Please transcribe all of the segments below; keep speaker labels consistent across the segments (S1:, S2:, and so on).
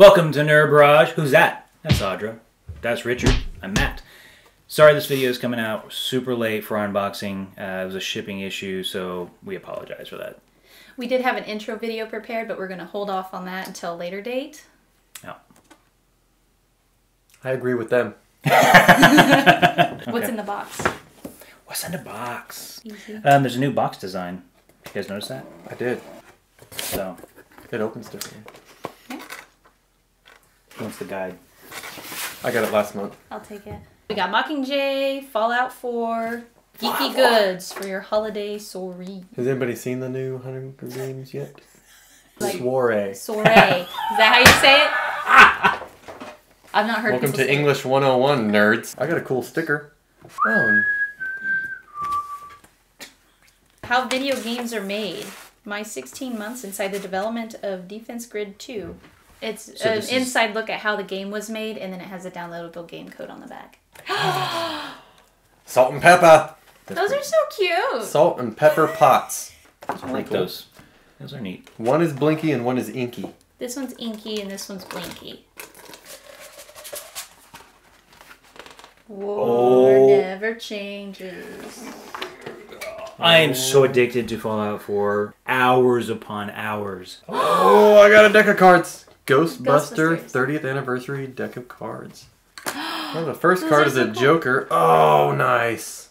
S1: Welcome to Nerd Barrage. Who's that? That's Audra. That's Richard. I'm Matt. Sorry this video is coming out super late for unboxing. Uh, it was a shipping issue, so we apologize for that.
S2: We did have an intro video prepared, but we're going to hold off on that until a later date.
S1: No.
S3: I agree with them.
S2: What's in the box?
S1: What's in the box?
S2: Easy.
S1: Um, there's a new box design. You guys notice that?
S3: I did.
S1: So,
S3: It opens differently.
S1: Wants the guide?
S3: I got it last month.
S2: I'll take it. We got Mockingjay, Fallout 4, Geeky Goods for your holiday soiree.
S3: Has anybody seen the new Hunger Games yet?
S2: Like-
S3: Soiree.
S2: Soiree. Is that how you say it? I've not heard
S3: Welcome to. English 101, nerds. I got a cool sticker. Oh,
S2: How video games are made. My 16 months inside the development of Defense Grid 2. It's
S1: So
S2: an
S1: this is-
S2: inside look at how the game was made, and then it has a downloadable game code on the back.
S3: salt and pepper.
S1: That's
S2: Those are so cute.
S3: Salt and pepper pots.
S1: I like
S3: cool.
S1: those. Those are neat.
S3: One is blinky and one is inky.
S2: This one's inky and this one's blinky. War
S1: Oh.
S2: never changes.
S1: I am so addicted to Fallout 4. Hours upon hours.
S3: Oh, I got a deck of cards. Ghostbuster
S2: Ghostbusters.
S3: 30th anniversary deck of cards. Oh, the first
S2: Those
S3: card is
S2: so
S3: a
S2: cool.
S3: Joker. Oh, nice.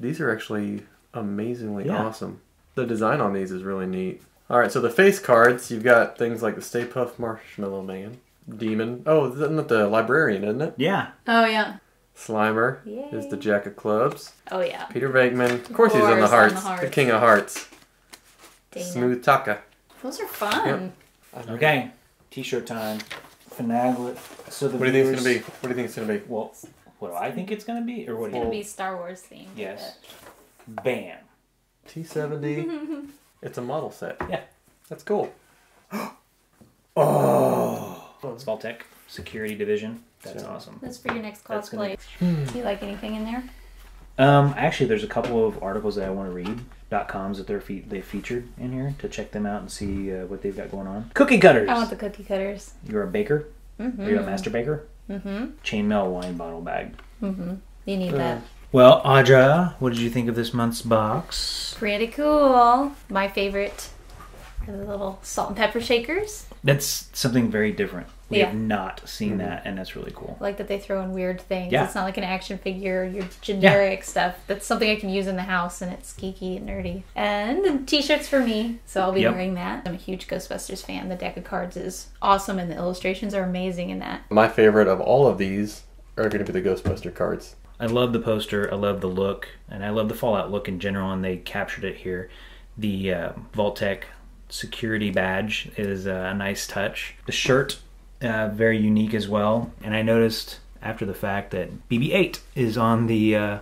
S3: These are actually amazingly
S1: Yeah.
S3: awesome. The design on these is really neat. All right, so the face cards, you've got things like the Stay Puft Marshmallow Man, Demon. Oh, isn't that the librarian, isn't it?
S1: Yeah.
S2: Oh yeah.
S3: Slimer is the Jack of Clubs.
S2: Oh yeah.
S3: Peter Venkman, of course, he's on the
S2: course, on
S3: hearts,
S2: the
S3: the, king of hearts.
S2: Dana.
S3: Smooth Taka.
S2: Those are fun.
S1: Okay. T-shirt time. Finagle it. So the
S3: What do you think it's
S1: viewers-
S3: gonna be? What do you think it's gonna be?
S1: Well, what do I think it's gonna be, or what
S2: It's
S1: do you?
S2: gonna be Star Wars themed.
S1: Yes. Bam.
S3: T70. it's a model set.
S1: Yeah.
S3: That's cool.
S1: Oh. It's Vault-Tec Security Division. That's
S3: So-
S1: awesome.
S2: That's for your next
S1: That's
S2: cosplay.
S1: gonna-
S2: Do you like anything in there?
S1: Um, actually, there's a couple of articles that I want to read. Dot coms that they're fe- they featured in here to check them out and see uh, what they've got going on. Cookie cutters.
S2: I want the cookie cutters.
S1: You're a baker.
S2: Mm-hmm.
S1: Are you a master baker?
S2: Mm-hmm.
S1: Chainmail wine bottle bag.
S2: Mm-hmm. You need
S3: Uh,
S2: that.
S1: Well, Audra, what did you think of this month's box?
S2: Pretty cool. My favorite the little salt and pepper shakers.
S1: That's something very different. We
S2: Yeah.
S1: have not seen
S3: Mhm.
S1: that, and that's really cool.
S2: I like that they throw in weird things.
S1: Yeah.
S2: It's not like an action figure, your generic stuff. That's something I can use in the house and it's geeky and nerdy. And the t-shirts for me, so I'll be
S1: Yep.
S2: wearing that. I'm a huge Ghostbusters fan. The deck of cards is awesome and the illustrations are amazing in that.
S3: My favorite of all of these are going to be the Ghostbuster cards.
S1: I love the poster. I love the look, and I love the Fallout look in general. And they captured it here. The uh, Vault-Tec security badge is a nice touch. The shirt, uh, very unique as well. And I noticed after the fact that BB-8 is on the uh,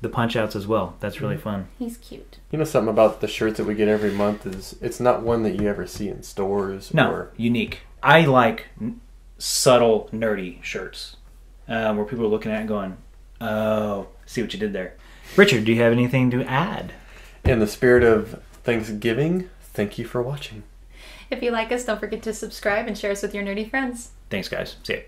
S1: the punch outs as well. That's really fun.
S2: He's cute.
S3: You know something about the shirts that we get every month is it's not one that you ever see in stores
S1: No,
S3: or
S1: unique. I like n- subtle, nerdy shirts uh, where people are looking at it and going, "Oh, see what you did there." Richard, do you have anything to add?
S3: in the spirit of Thanksgiving, thank you for watching.
S2: If you like us, don't forget to subscribe and share us with your nerdy friends.
S1: Thanks, guys. See ya.